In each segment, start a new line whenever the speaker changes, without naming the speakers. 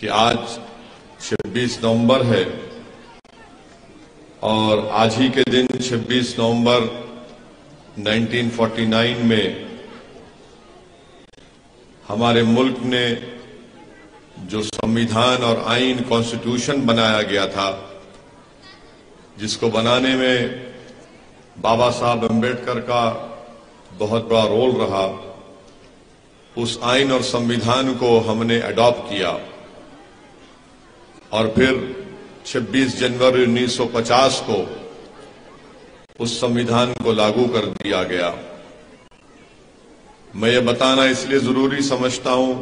कि आज 26 नवंबर है और आज ही के दिन 26 नवंबर 1949 में हमारे मुल्क ने जो संविधान और आइन कॉन्स्टिट्यूशन बनाया गया था, जिसको बनाने में बाबा साहब अंबेडकर का बहुत बड़ा रोल रहा, उस आइन और संविधान को हमने अडॉप्ट किया। और फिर 26 जनवरी 1950 को उस संविधान को लागू कर दिया गया। मैं ये बताना इसलिए ज़रूरी समझता हूँ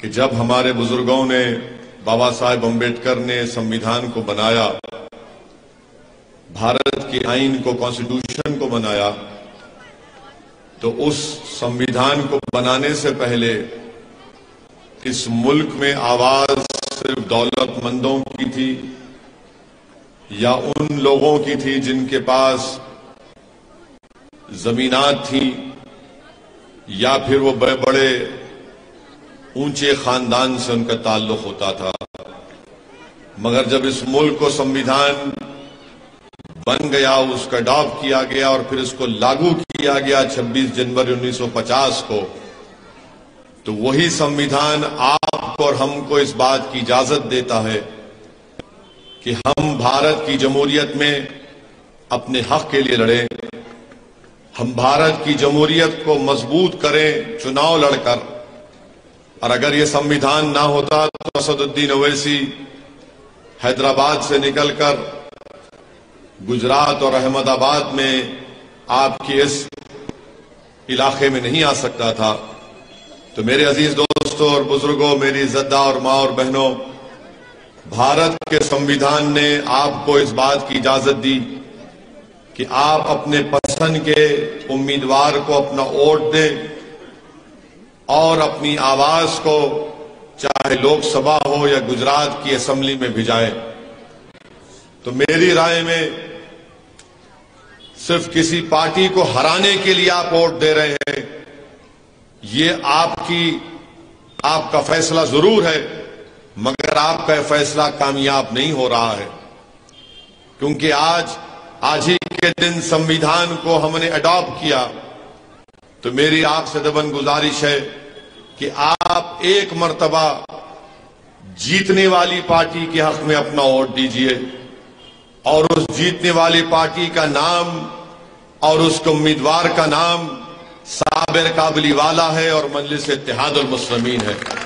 कि जब हमारे बुज़ुर्गों ने बाबा साहेब अंबेडकर ने संविधान को बनाया, भारत की आइन को, कॉन्स्टिट्यूशन को बनाया तो उस संविधान को बनाने से पहले इस मुल्क में आवाज़ सिर्फ़ दौलतमंदों की थी या उन लोगों की थी जिनके पास जमीनात थी या फिर वो बड़े बड़े ऊँचे खानदान से उनका ताल्लुक होता था। मगर जब इस मुल्क को संविधान बन गया, उसका अडॉप्ट किया गया और फिर इसको लागू किया गया 26 जनवरी 1950 को तो वही संविधान आपको और हमको इस बात की इजाज़त देता है कि हम भारत की जमहूरियत में अपने हक के लिए लड़ें। हम भारत की जमहूरियत को मज़बूत करें, चुनाव लड़कर और अगर ये संविधान ना होता तो असदुद्दीन अवैसी हैदराबाद से निकलकर गुजरात और अहमदाबाद में आपके इस इलाके में नहीं आ सकता था। तो मेरे अज़ीज़ दोस्तों और बुज़ुर्गों, मेरी जद्दा और माँ और बहनों, भारत के संविधान ने आपको इस बात की इजाज़त दी कि आप अपने पसंद के उम्मीदवार को अपना वोट दें और अपनी आवाज़ को चाहे लोकसभा हो या गुजरात की असेंबली में भिजाएँ तो मेरी राय में सिर्फ़ किसी पार्टी को हराने के लिए आप वोट दे रहे हैं ये आपकी, आपका फैसला ज़रूर है, मगर आपका फैसला कामयाब नहीं हो रहा है। क्योंकि आज आज ही के दिन संविधान को हमने अडॉप्ट किया तो मेरी आपसे दबन गुजारिश है कि आप एक मर्तबा जीतने वाली पार्टी के हक में अपना वोट दीजिए, और उस जीतने वाली पार्टी का नाम, और उसके उम्मीदवार का नाम साबिर काबली वाला है और मजलिस इतिहाद मुस्लिमीन है।